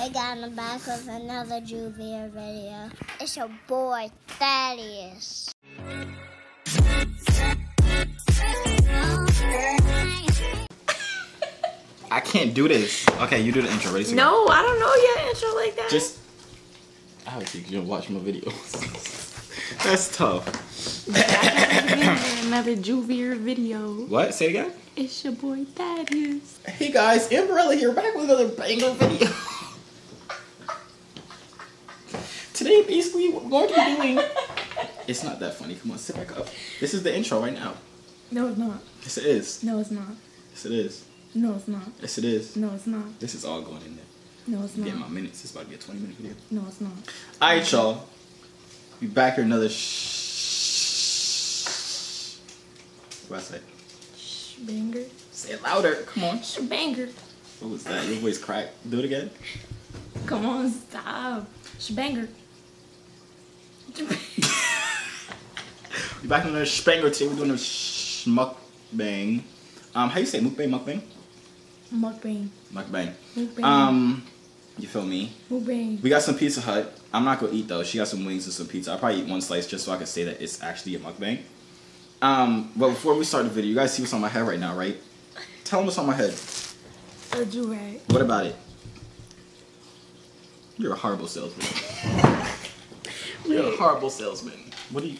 I got in the back with another Joovier video. It's your boy, Thaddeus. I can't do this. Okay, you do the intro. Ready? set, go. No, I don't know your intro like that. Just. Obviously, you don't watch my videos. That's tough. another Joovier video. What? Say it again. It's your boy Thaddeus. Hey guys, Amberella here, back with another banger video. Today, basically, what we're going to be doing. It's not that funny. Come on, sit back up. This is the intro right now. No, it's not. Yes, it is. No, it's not. Yes, it is. No, it's not. Yes, it is. No, it's not. This is all going in there. No, it's not. Getting my minutes. It's about to be a 20 minute video. No, it's not. Alright, y'all. We back here another sh. What I say? Banger. Say it louder. Come on. Banger. What was that? Your voice cracked. Do it again. Come on, stop. Banger. We back in the Spanger today. We're doing a mukbang. Um, how you say mukbang? Mukbang? Mukbang. Mukbang. Mukbang. Um, you feel me? Mukbang. We got some Pizza Hut. I'm not gonna eat though. She got some wings and some pizza. I'll probably eat one slice just so I can say that it's actually a mukbang. Um, but before we start the video, you guys see what's on my head right now, right? Tell them what's on my head. A do-rag. What about it? You're a horrible salesman. You're a horrible salesman. What do you?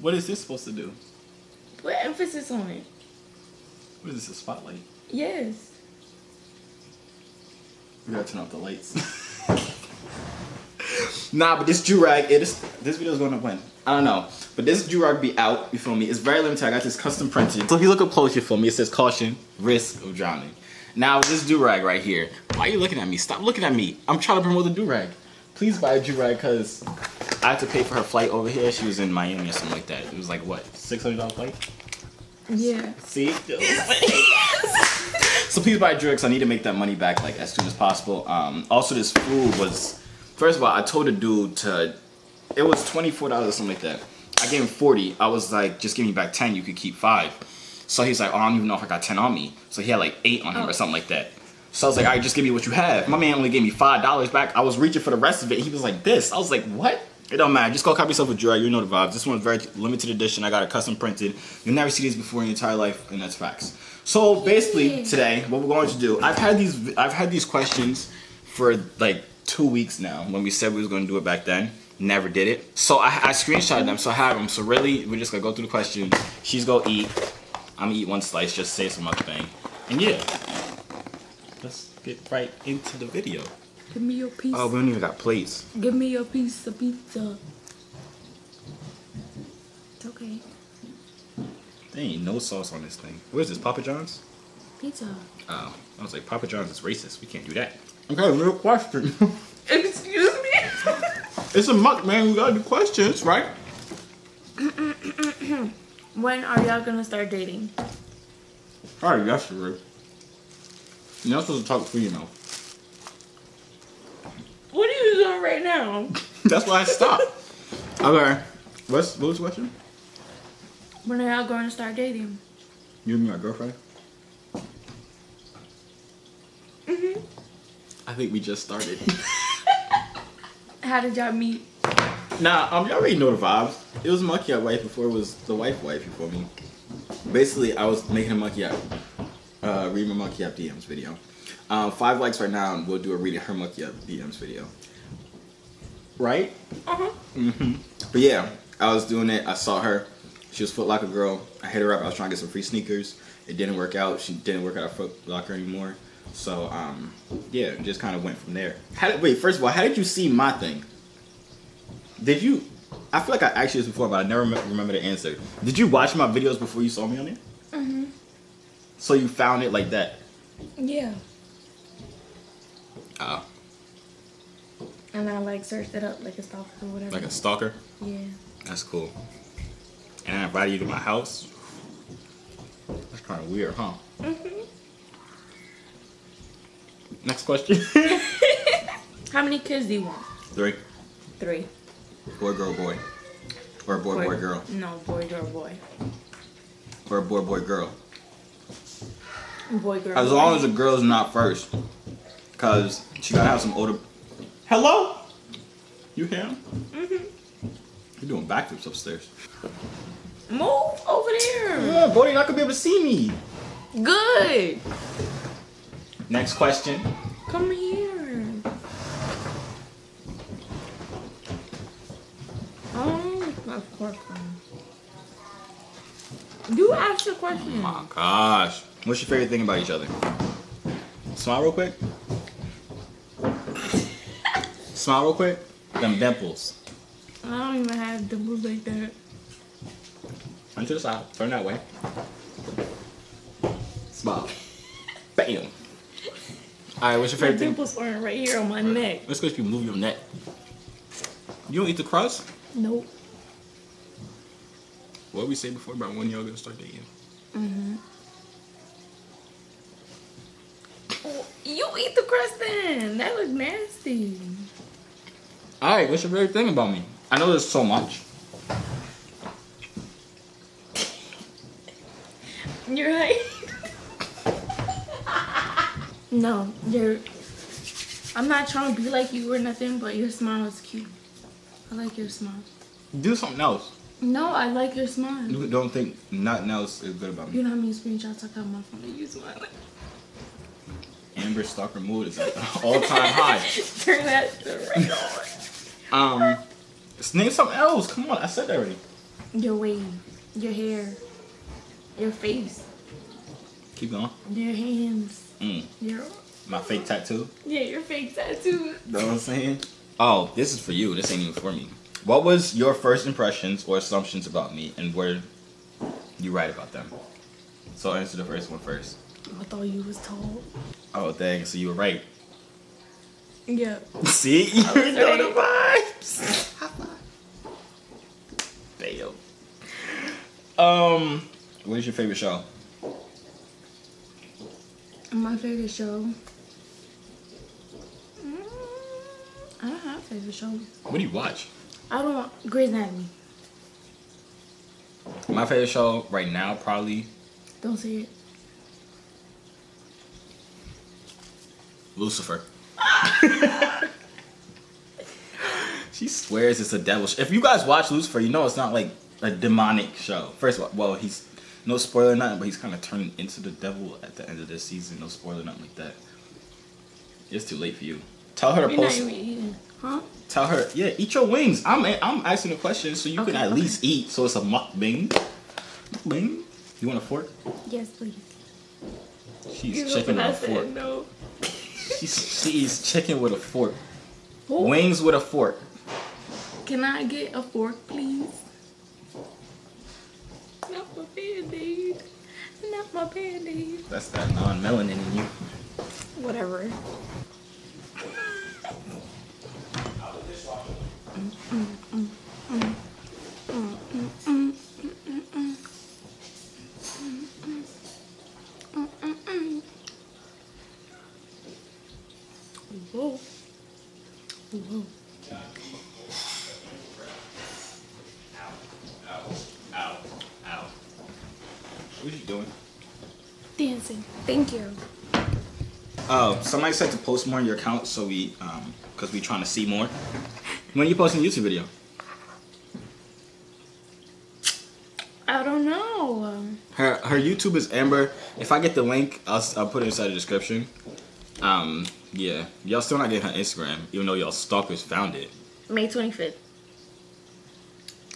What is this supposed to do? Put emphasis on it. What is this? A spotlight? Yes. We gotta turn off the lights. nah, but this Joorag, it is this video's going to win. I don't know. But this Joorag be out, you feel me? It's very limited. I got this custom printed. So if you look up close, you feel me? It says caution, risk of drowning. Now this Durag right here. Why are you looking at me? Stop looking at me. I'm trying to promote the Durag. Please buy a Durag because I had to pay for her flight over here. She was in Miami or something like that. It was like what, six hundred dollar flight? Yeah. See? so please buy drugs. I need to make that money back like as soon as possible. Um, also, this food was first of all, I told the dude to. It was twenty four dollars or something like that. I gave him forty. I was like, just give me back ten. You could keep five. So he's like, oh, I don't even know if I got ten on me. So he had like eight on him or something like that. So I was like, all right, just give me what you have. My man only gave me five dollars back. I was reaching for the rest of it. He was like, this. I was like, what? It don't matter. Just go copy yourself a drug. You know the vibes. This one's very limited edition. I got it custom printed. You'll never see these before in your entire life, and that's facts. So basically, today, what we're going to do, I've had these, I've had these questions for like two weeks now. When we said we was going to do it back then, never did it. So I, I screenshotted them, so I have them. So really, we're just gonna go through the questions. She's gonna eat. I'm gonna eat one slice, just say some other thing, and yeah, let's get right into the video. Give me your piece. Oh, we don't even got plates. Give me your piece of pizza. It's okay. There ain't no sauce on this thing. Where's this, Papa John's? Pizza. Oh, I was like, Papa John's is racist. We can't do that. Okay, real question. Excuse me. it's a muck, man. We gotta do questions, right? when are y'all gonna start dating? All right, yesterday. You're not supposed to talk for you know. What are you doing right now? That's why I stopped. okay. What's what was the question? When are y'all going to start dating? You and my girlfriend. Mhm. I think we just started. How did y'all meet? Nah, um, y'all already know the vibes. It was monkey up wife before it was the wife wife feel me. Basically, I was making a monkey up, uh, reading my monkey up DMs video. Um, five likes right now, and we'll do a reading her monkey up DMs video. Right? Uh huh. hmm But yeah, I was doing it. I saw her. She was Foot Locker girl. I hit her up. I was trying to get some free sneakers. It didn't work out. She didn't work out at Foot Locker anymore. So um, yeah, just kind of went from there. How did, wait, first of all, how did you see my thing? Did you? I feel like I asked you this before, but I never remember the answer. Did you watch my videos before you saw me on there? Mhm. So you found it like that? Yeah. Oh, And I like searched it up like a stalker or whatever. like a stalker? yeah. That's cool. And I invited you to my house. That's kind of weird, huh? Mhm. Next question. How many kids do you want? Three. Three. Boy, girl, boy. Or boy, boy, girl. No, boy, girl, boy. Or boy, boy, girl. Boy, girl. As boy. long as the girl's not first. Cause she gotta have some older. Hello. You hear him? Mhm. You're doing backflips upstairs. Move over there. Yeah, Bodie not gonna be able to see me. Good. Next question. Come here. Oh, of course. You ask the question. Oh my gosh. What's your favorite thing about each other? Smile real quick. Smile real quick. Them dimples. I don't even have dimples like that. Turn to the side. Turn that way. Smile. Bam. Alright, what's your My favorite thing? dimples aren't right here on my neck. Let's go if you move your neck. You don't eat the crust? Nope. What did we say before about when y'all gonna start dating? Mm-hmm. Oh, you eat the crust then. That looks nasty. Alright, what's your favorite thing about me? I know there's so much. You're right. no, you're. I'm not trying to be like you or nothing, but your smile is cute. I like your smile. Do something else. No, I like your smile. You don't think nothing else is good about me. You know how many screenshots I got on my phone of you smiling? Amber stalker mood is at an all-time high. Turn that right on. Um, name something else. Come on, I said that already. Your wave, your hair, your face, Keep going. your hands, Mm, your my fake tattoo. yeah, your fake tattoo. Know what I'm saying? Oh, this is for you. This ain't even for me. What was your first impressions or assumptions about me, and were you right about them? So answer the first one first. I thought you was tall. Oh, dang. So you were right. Yeah. See, you was know the right. vibes. Damn. Um, what is your favorite show? My favorite show. Mm, I don't have a favorite show. What do you watch? I don't want Grey's Anatomy. My favorite show right now probably Don't say it. Lucifer. she swears it's a devil. Sh- if you guys watch Lucifer, you know it's not like a demonic show. First of all, well, he's no spoiler nothing, but he's kind of turning into the devil at the end of this season. No spoiler nothing like that. It's too late for you. Tell her to You're post. Huh? Tell her, yeah, eat your wings. I'm I'm asking a question so you can at okay. least eat. So it's a mukbang. Mukbang. You want a fork? Yes, please. She's You know chicken what with fork. no. She's, she eats chicken with a fork. Oh, Wings with a fork. Can I get a fork, please? Not my band-aid. Not my band-aid. That's that non-melanin in you. Whatever. Whoa. Whoa. Ow. Ow. What are you doing? Dancing. Thank you. Oh, somebody said to post more on your account so we, um, because we trying to see more. When are you posting a YouTube video? I don't know. Um, Her her YouTube is Amber. If I get the link, I'll, I'll put it inside the description. Um, yeah. Y'all still not getting her Instagram, even though y'all stalkers found it. May 25th.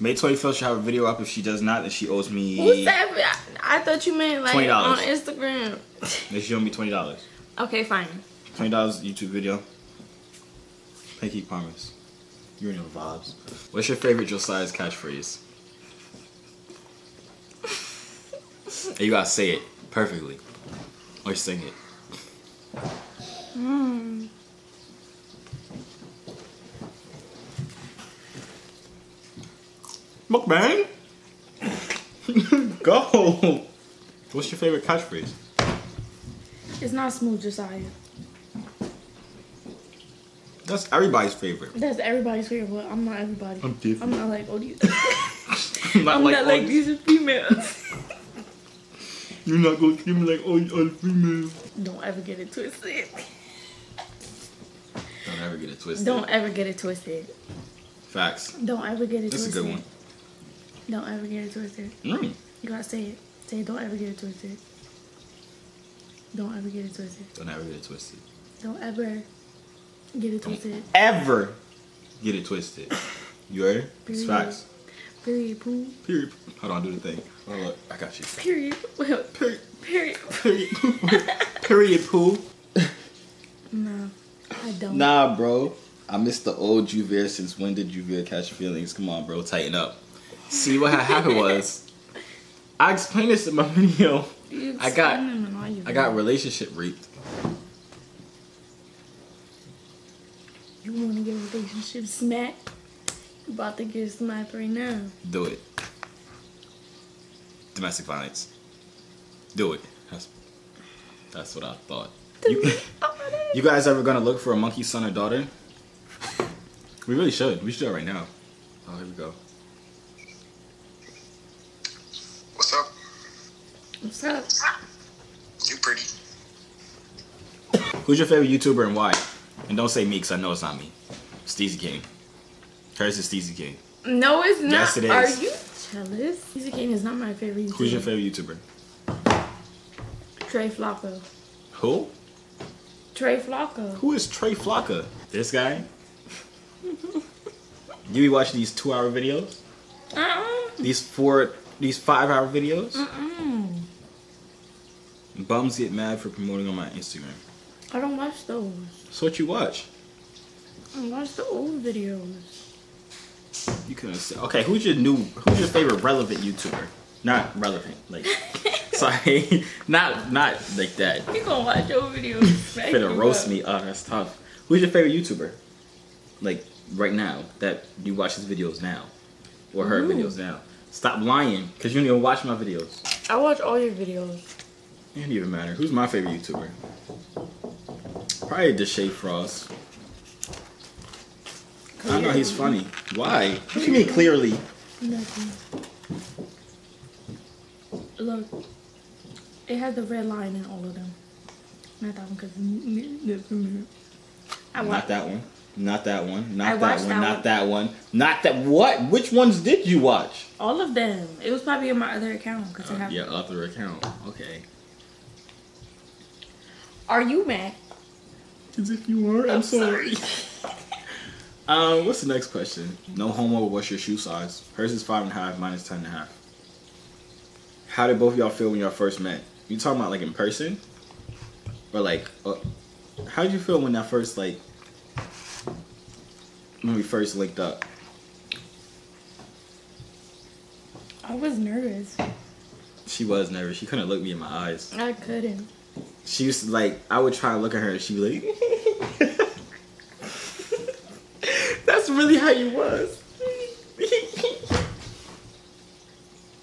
May 25th, she'll have a video up. If she does not, then she owes me. Who's that? I, I thought you meant like $20. on Instagram. Then she owe me $20. okay, fine. $20 YouTube video. Pinky promise. You're in your vibes. What's your favorite Josiah's catchphrase? And you gotta say it perfectly. Or sing it. Hmm. Mukbang! Go! What's your favorite catchphrase? It's not smooth, Josiah. That's everybody's favorite. That's everybody's favorite, but I'm not everybody. I'm different. I'm not like all these. I'm not I'm like, not like these- these females. You're not gonna treat me like all, all females. Don't ever get it twisted. Ever get it twisted. Don't ever get it twisted. Facts. Don't ever get it This is twisted. a good one. Don't ever get it twisted. Mm. You gotta say it. Say it. Don't ever get it twisted. Don't ever get it twisted. Don't ever get it twisted. Don't ever get it twisted. Don't Ever get it twisted. You heard? It's facts. Period. Poo. Period. Hold on, do the thing. Hold on, I got you. Period. Well, Period. period. Period. Period. Poo. No, I don't. Nah, bro. I missed the old Joovier since when did Joovier catch feelings? Come on, bro. Tighten up. See what happened was I explained this in my video. I got- explain them and all you I got relationship raped. You want to get relationship smacked? You about to get smacked right now. Do it. Domestic violence. Do it. That's, that's what I thought. You, oh, you guys ever gonna look for a monkey son or daughter? We really should. We should do it right now. Oh, here we go. What's up? What's up? You pretty. Who's your favorite YouTuber and why? And don't say me, because I know it's not me. Steezy King. Hers is Steezy King. No, it's not. Yes, it is. Are you jealous? Easy Kane is not my favorite. YouTuber. Who's your favorite YouTuber? Trey Flocko. Who? Trey Flocko. Who is Trey Flocka? This guy? you be watching these two hour videos? Uh-uh. These four, these five hour videos? Mm-mm. Bums get mad for promoting on my Instagram. I don't watch those. So what you watch? I watch the old videos. You couldn't say. Okay, who's your new? Who's your favorite relevant YouTuber? Not relevant, like. Sorry, not not like that. You gonna watch your videos? Finna roast up. me. Oh, that's tough. Who's your favorite YouTuber? Like right now that you watch his videos now, or her Ooh. videos now. Stop lying, cause you don't even watch my videos. I watch all your videos. It don't even matter. Who's my favorite YouTuber? Probably Deshae Frost. I know he's funny. Why? What do you mean clearly? Nothing. Look, it has the red line in all of them. Not that one, cause I Not that one. Not that one. I Not that watched one. that Not one. that one. Not that. What? Which ones did you watch? All of them. It was probably in my other account because I Uh, have. your other account. Okay. Are you mad? As if you were. I'm sorry. Um, what's the next question? No homo. What's your shoe size? Hers is five and a half. Mine is ten and a half. How did both of y'all feel when y'all first met? You talking about like in person, or like, uh, how did you feel when that first like when we first linked up? I was nervous. She was nervous. She couldn't look me in my eyes. I couldn't. She used to like I would try to look at her and she'd be like That's really how you was.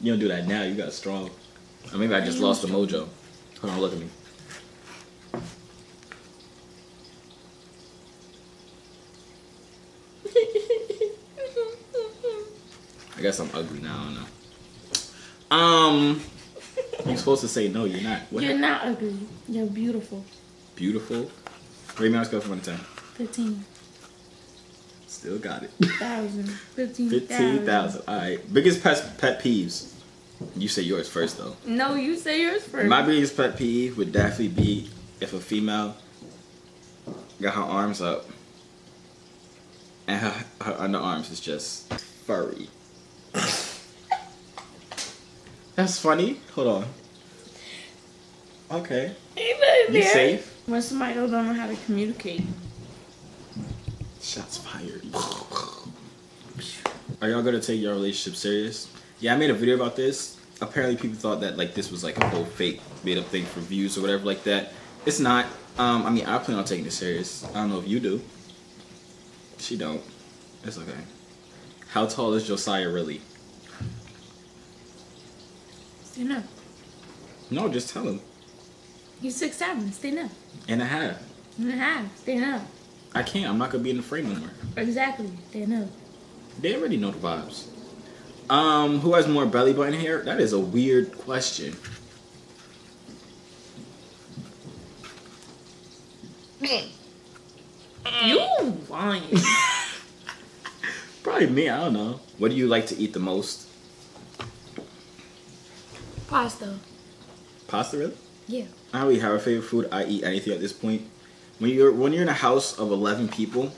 you don't do that now, you got strong. Or maybe I just lost the mojo. Hold on, look at me. I guess I'm ugly now, I don't know. Um You're supposed to say no, you're not. What You're not ugly. You're beautiful. Beautiful. Rate me on a scale from 1 to 10. 15,000. Still got it. Thousand. 15,000. 15,000. Alright. Biggest pet, pet peeves. You say yours first, though. No, you say yours first. My biggest pet peeve would definitely be if a female got her arms up and her, her underarms is just furry. That's funny. Hold on. Okay. Even You there. safe? When somebody don't know how to communicate. Shots fired. Are y'all gonna take your relationship serious? Yeah, I made a video about this. Apparently, people thought that like this was like a whole fake, made up thing for views or whatever like that. It's not. Um, I mean, I plan on taking this serious. I don't know if you do. She don't. It's okay. How tall is Josiah really? Stand up. No, just tell him. He's six seven. Stand up. And a half. And a half. Stand up. I can't. I'm not gonna be in the frame anymore. Exactly. Stand up. They already know the vibes. Um, who has more belly button hair? That is a weird question. You lying. Probably me. I don't know. What do you like to eat the most? Pasta. Pasta, really? Yeah. I don't really have a favorite food. I eat anything at this point. When you're when you're in a house of eleven people,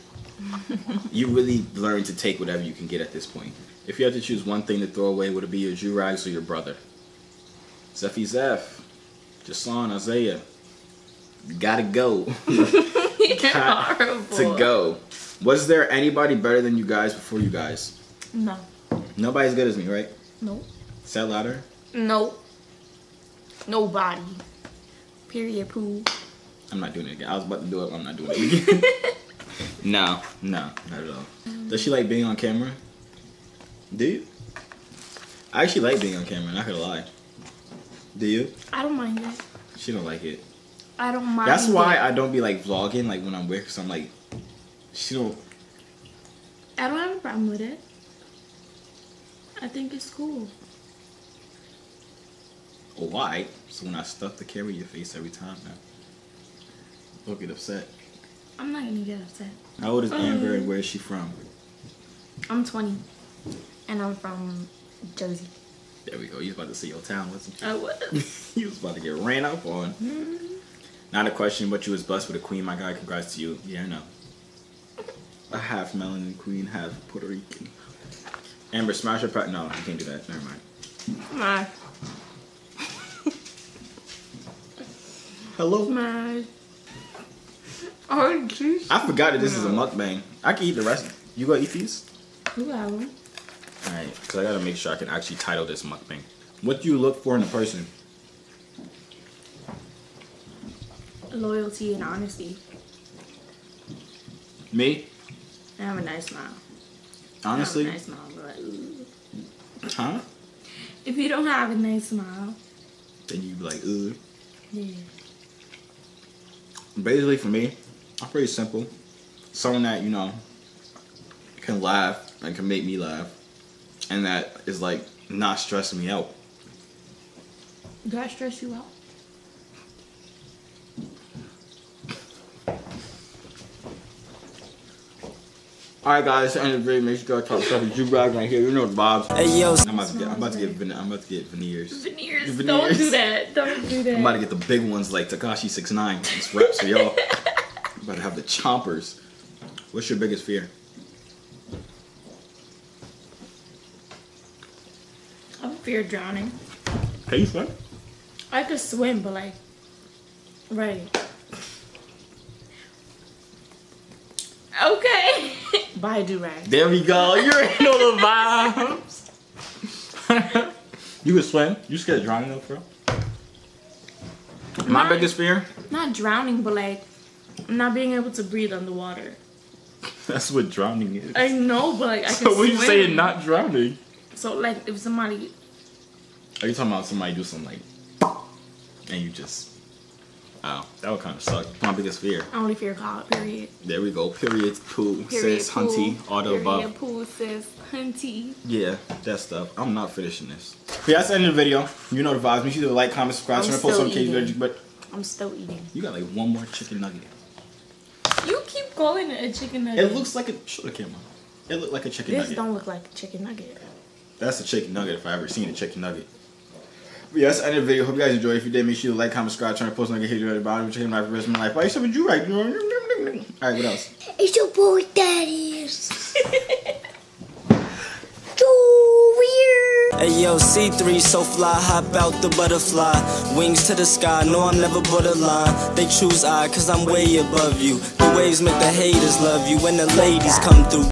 you really learn to take whatever you can get at this point. If you had to choose one thing to throw away, would it be your Joorags or your brother? Zephy Zeph, Jason, Isaiah, gotta go. You're Got horrible. to go. Was there anybody better than you guys before you guys? No. Nobody's good as me, right? No. Say that louder. No. Nobody. Period. Poo. I'm not doing it again. I was about to do it. I'm not doing it again. no, no, not at all. Does she like being on camera? Do you? I actually like being on camera. Not gonna lie. Do you? I don't mind it. She don't like it. I don't mind. That's why it. I don't be like vlogging like when I'm with. Cause I'm like, she don't. I don't have a problem with it. I think it's cool. Oh, why? So when I stuff the camera in your face every time, man, don't get upset. I'm not gonna get upset. How old is Amber and um, where is she from? I'm 20, and I'm from Jersey. There we go. You was about to see your town, wasn't you? I was. you was about to get ran up on. Mm-hmm. Not a question, but you was blessed with a queen, my guy. Congrats to you. Yeah, I know. A half melanin queen, half Puerto Rican. Amber, smash your pat. No, you can't do that. Never mind. On. Hello. Smash. Oh, jeez. I forgot that this is a mukbang. I can eat the rest. You gonna eat these? You have one. All right, because I gotta make sure I can actually title this mukbang. What do you look for in a person? Loyalty and honesty. Me? I have a nice smile. Honestly? I have a nice smile, but. Huh? if you don't have a nice smile, Then you be like, ugh. yeah. Basically, for me, I'm pretty simple. Someone that you know can laugh and can make me laugh, and that is like not stressing me out. Do I stress you out? All right, guys, end of the video. Make sure you guys talk stuff with you guys right here. You know the vibes. Hey yo, I'm about to get. I'm about to get. ven- I'm about to get veneers. Veneers. Veneers. Don't do that. Don't do that. I'm about to get the big ones like Tekashi 69. It's raps for y'all. I'm about to have the chompers. What's your biggest fear? I fear drowning. Can you swim? I could swim, but like, right. Okay. Bye, do rag. There we go. You already know the vibes. you can swim. You scared of drowning though, bro? My Not- biggest fear? Not drowning, but like, not being able to breathe underwater. That's what drowning is. I know, but like, I can So when you swim. saying not drowning? So like, if somebody, Are you talking about somebody do something like, and you just, oh, that would kind of suck. My biggest fear. I only fear God. Period. There we go. Period. Poo. Period. Sis. Hunty. Poo. All the Period. above. Poo sis. Hunty. Yeah, that stuff. I'm not finishing this. But yeah, that's the end of the video. You know the vibes. Make sure you like, comment, subscribe, on post still notifications. But I'm still eating. you got like one more chicken nugget. You keep calling it a chicken nugget. It looks like a show the camera. It looked like a chicken This nugget. don't look like a chicken nugget. That's a chicken nugget if I ever seen a chicken nugget. But yeah, that's the end of the video. Hope you guys enjoyed. If you did, make sure you like, comment, subscribe, turn on post notifications at the bottom. Chicken life for the rest of my life. Why you said you right? All right, what else? It's your boy Daddy's. Too weird. hey yo, C3 so fly, hop out the butterfly. Wings to the sky, no, I'm never borderline. They choose I, cause I'm way above you. The waves make the haters love you when the ladies come through.